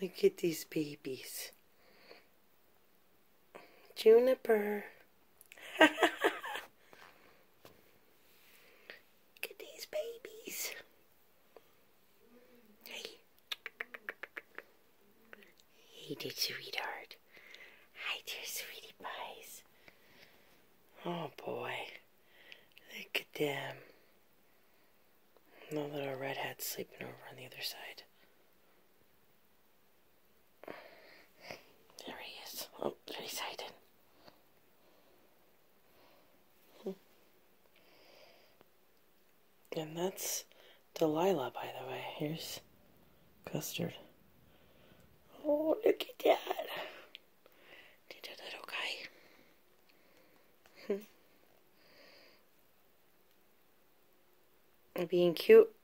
Look at these babies. Juniper. Look at these babies. Hey. Hey dear sweetheart. Hi dear sweetie pies. Oh boy. Look at them. The little redhead sleeping over on the other side. There he is. Oh, there he's hiding. And that's Delilah, by the way. Here's Custard. Oh, look at that. Did a little guy. Hmm. Being cute